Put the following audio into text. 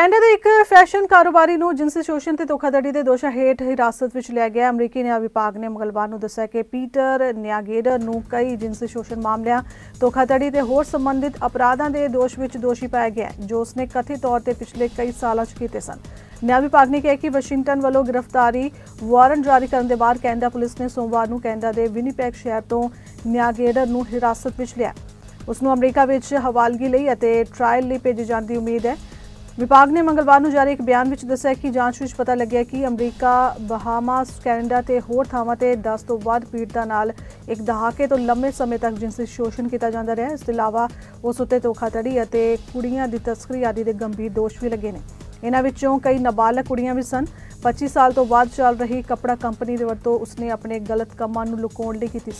Canada ਦੇ ਇੱਕ fashion ਕਾਰੋਬਾਰੀ ਨੂੰ ਜਿਨਸੀ ਸ਼ੋਸ਼ਣ ਤੇ ਧੋਖਾਧੜੀ ਦੇ ਦੋਸ਼ਾਂ ਹੇਠ ਹਿਰਾਸਤ ਵਿੱਚ ਲਿਆ ਗਿਆ। ਅਮਰੀਕੀ ਨਿਆਂ ਵਿਭਾਗ ਨੇ ਮੰਗਲਵਾਰ ਨੂੰ ਦੱਸਿਆ ਕਿ ਪੀਟਰ ਨਿਆਗੇਡਰ ਨੂੰ ਕਈ ਜਿਨਸੀ ਸ਼ੋਸ਼ਣ ਮਾਮਲਿਆਂ, ਧੋਖਾਧੜੀ ਤੇ ਹੋਰ ਸੰਬੰਧਿਤ ਅਪਰਾਧਾਂ ਦੇ ਦੋਸ਼ ਵਿੱਚ ਦੋਸ਼ੀ ਪਾਇਆ ਗਿਆ ਜੋ ਉਸਨੇ ਕਥਿਤ ਤੌਰ ਤੇ ਪਿਛਲੇ ਕਈ ਸਾਲਾਂ 'ਚ ਕੀਤੇ ਸਨ। ਨਿਆਂ ਵਿਭਾਗ ਨੇ ਕਿਹਾ ਕਿ ਵਾਸ਼ਿੰਗਟਨ ਵੱਲੋਂ ਗ੍ਰਿਫਤਾਰੀ ਵਾਰੰਟ ਜਾਰੀ ਕਰਨ ਦੇ ਬਾਅਦ ਕੈਨੇਡਾ ਪੁਲਿਸ ਨੇ ਸੋਮਵਾਰ ਨੂੰ ਕੈਨੇਡਾ ਦੇ ਵਿਨੀਪੈਗ ਸ਼ਹਿਰ ਤੋਂ ਨਿਆਗੇਡਰ ਨੂੰ ਹਿਰਾਸਤ ਵਿੱਚ ਲਿਆ। ਉਸ ਨੂੰ ਅਮਰੀਕਾ ਵਿੱਚ ਹਵਾਲਗੀ ਲਈ ਅਤੇ ਟ੍ਰਾਇਲ ਲਈ ਭੇਜੇ ਜਾਣ ਦੀ ਉਮੀਦ ਹੈ। ਵਿਭਾਗ ਨੇ ਮੰਗਲਵਾਰ ਨੂੰ ਜਾਰੀ ਇੱਕ ਬਿਆਨ ਵਿੱਚ ਦੱਸਿਆ ਕਿ ਜਾਂਚ ਵਿੱਚ ਪਤਾ ਲੱਗਿਆ ਕਿ ਅਮਰੀਕਾ, ਬਹਾਮਾਸ, ਕੈਨੇਡਾ ਤੇ ਹੋਰ ਥਾਵਾਂ ਤੇ 10 ਤੋਂ ਵੱਧ ਪੀੜਤਾਂ ਨਾਲ ਇੱਕ ਦਹਾਕੇ ਤੋਂ ਲੰਮੇ ਸਮੇਂ ਤੱਕ ਜਿਨਸੀ ਸ਼ੋਸ਼ਣ ਕੀਤਾ ਜਾਂਦਾ ਰਿਹਾ, ਇਸ ਤੋਂ ਇਲਾਵਾ ਉਸ ਉੱਤੇ ਧੋਖਾਧੜੀ ਅਤੇ ਕੁੜੀਆਂ ਦੀ ਤਸਕਰੀ ਆਦਿ ਦੇ ਗੰਭੀਰ ਦੋਸ਼ ਵੀ ਲੱਗੇ ਨੇ। ਇਹਨਾਂ ਵਿੱਚੋਂ ਕਈ ਨਾਬਾਲਗ ਕੁੜੀਆਂ ਵੀ ਸਨ। 25 ਸਾਲ ਤੋਂ ਬਾਅਦ ਚੱਲ ਰਹੀ ਕਪੜਾ ਕੰਪਨੀ ਦੇ ਵਰਤੋਂ ਉਸਨੇ ਆਪਣੇ ਗਲਤ ਕੰਮਾਂ ਨੂੰ ਲੁਕਾਉਣ ਲਈ ਕੀਤੀ ਸੀ।